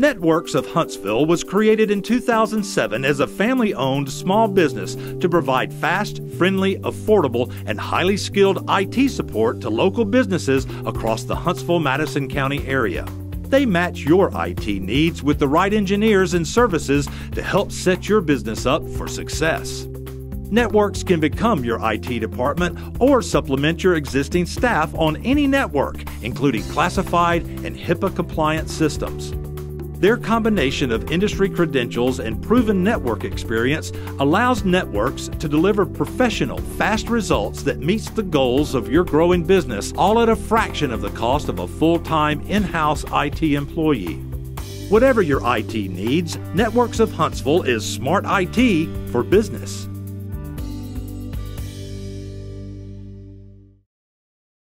NETWORx of Huntsville was created in 2007 as a family owned small business to provide fast, friendly, affordable, and highly skilled IT support to local businesses across the Huntsville Madison County area. They match your IT needs with the right engineers and services to help set your business up for success. NETWORx can become your IT department or supplement your existing staff on any network, including classified and HIPAA compliant systems. Their combination of industry credentials and proven network experience allows NETWORx to deliver professional, fast results that meets the goals of your growing business, all at a fraction of the cost of a full-time in-house IT employee. Whatever your IT needs, NETWORx of Huntsville is smart IT for business.